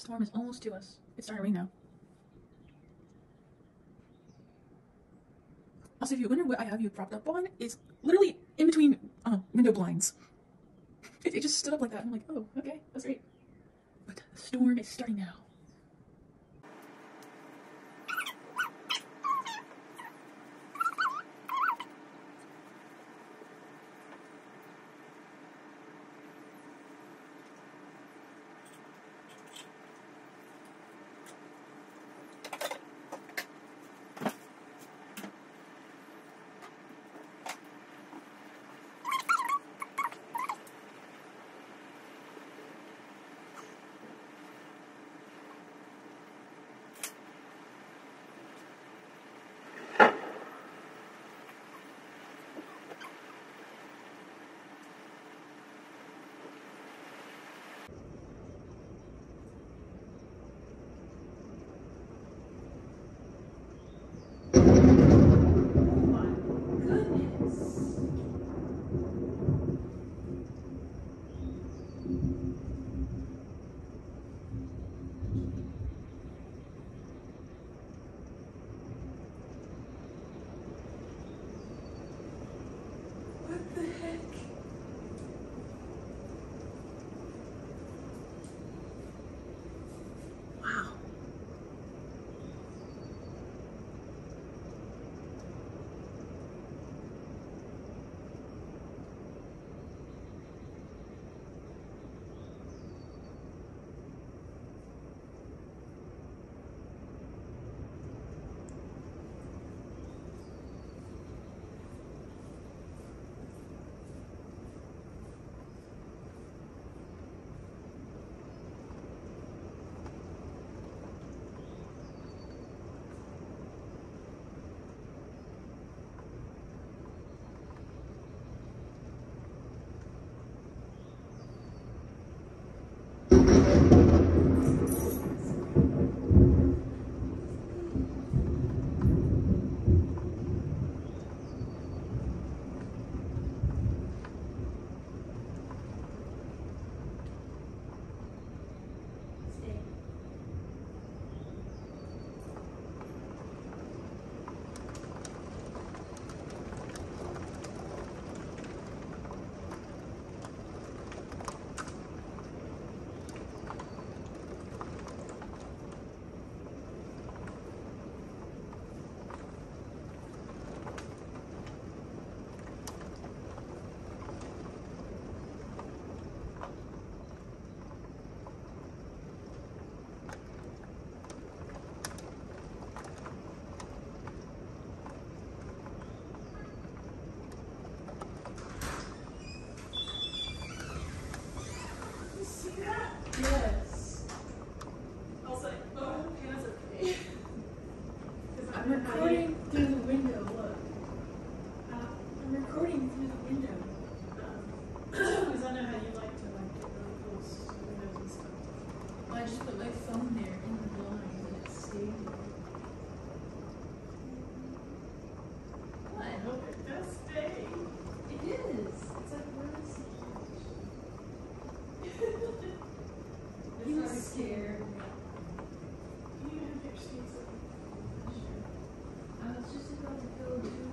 storm is almost to us. It's starting now. Also, if you wonder what I have you propped up on, it's literally in between uh, window blinds. it, it just stood up like that. I'm like, oh, okay, that's great. But the storm is starting now. scared. You have your season. I was just about to go do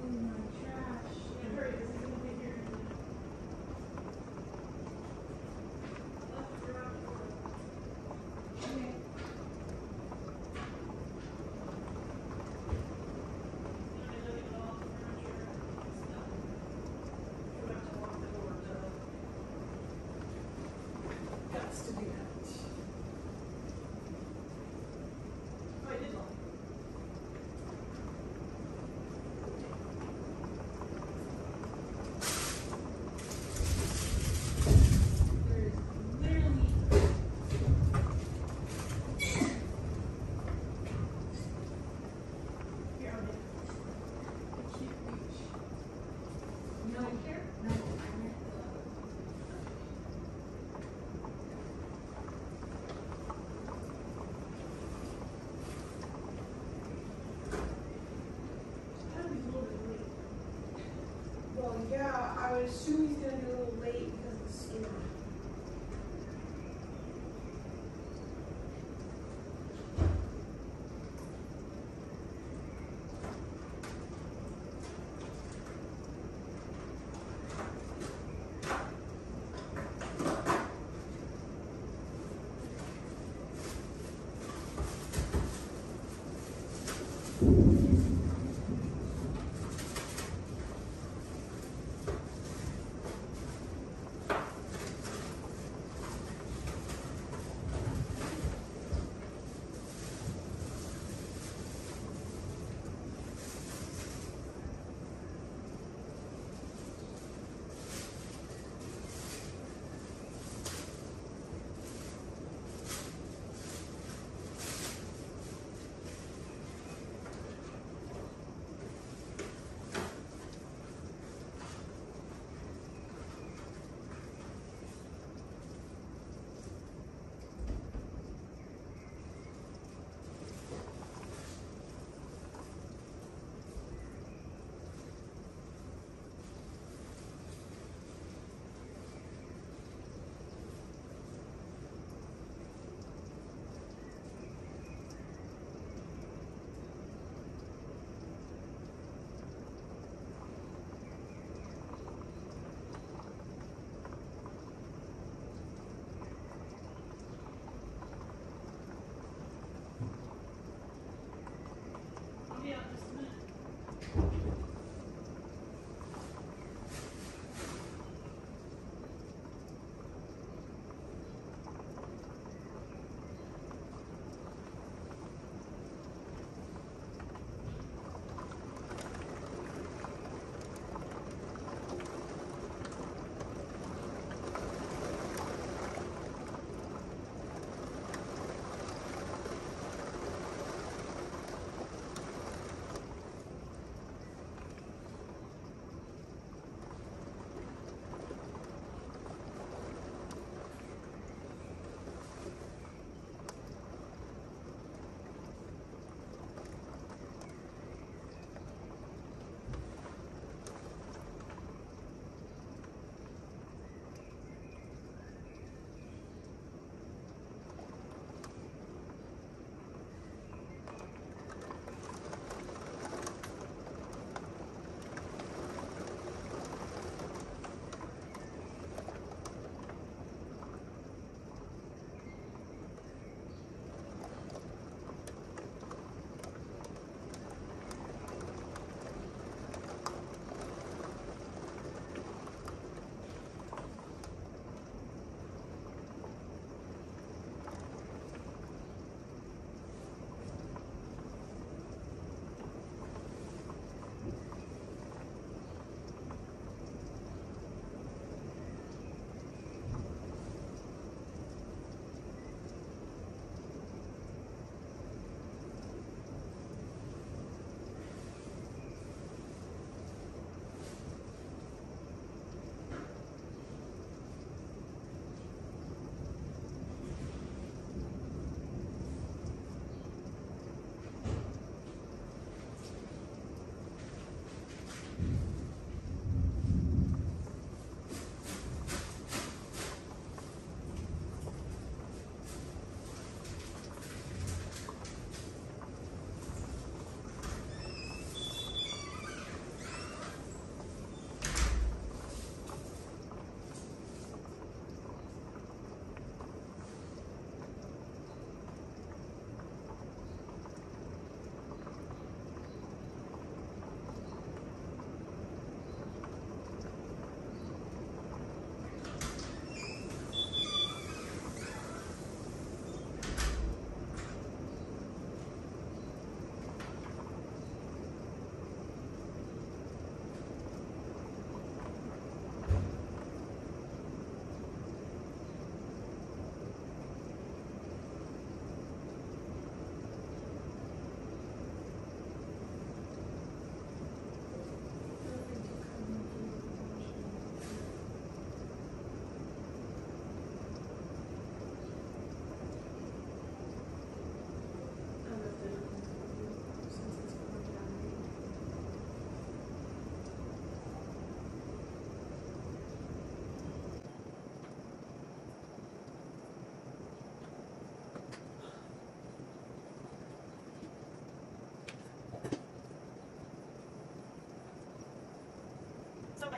assume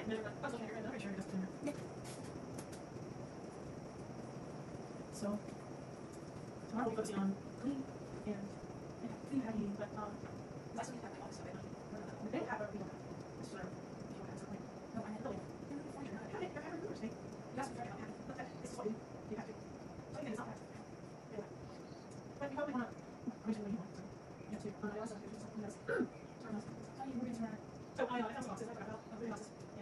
So, tomorrow we'll be focusing on clean and, clean happy, but, um, still need to have my office stuff. Need we don't have a, we have, you want to have something. No, I had have have hey. You have to. I'm just you have to, I also have to something else. Do you move into that? So, I, uh, boxes, I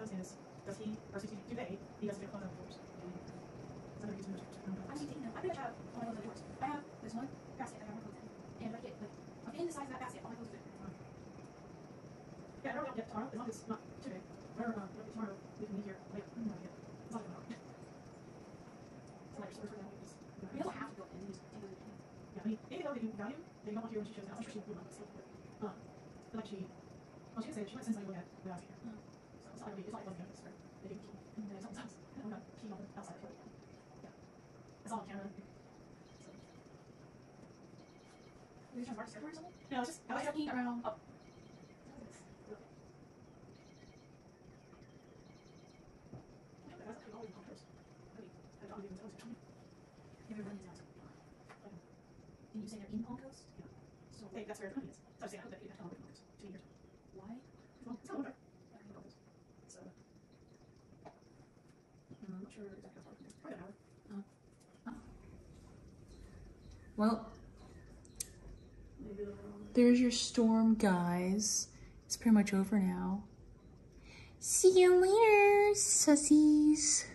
The only thing I ask sometimes is, does he, or excuse me, do they, he does get close up doors. It's another reason to check. I'm taking them. I pretty much have all my clothes in the. I have this one basket that I have my clothes in. And I get like a bin the size of that basket, all my clothes in. Yeah, I don't know yet tomorrow, as long as it's not too big. Or, uh, maybe tomorrow, we can meet here later. I'm not yet. It's not tomorrow. It's like, so we're sort of having these. Don't have to go in. You just take those in. Yeah, I mean, anything though that you value, that you don't want to hear when she shows it, I'm sure she would want to see it. Um, but like she, well, she didn't say it, she might send somebody to look at I was here. Mm. It's not it's not like notice for, they key. And then sometimes, I'm not keying on the outside it. Yeah. It's all on camera. So, You're trying to mark or something? no, just, I was joking around. Oh, the even you. you say they're in Palm Coast? Yeah. So that's where the money is. So I say, I hope that you have to all the controls. Two years. why? Well, it's not over. So, I'm not sure exactly how far it is. Probably an hour. Well, there's your storm, guys. It's pretty much over now. See you later, sussies.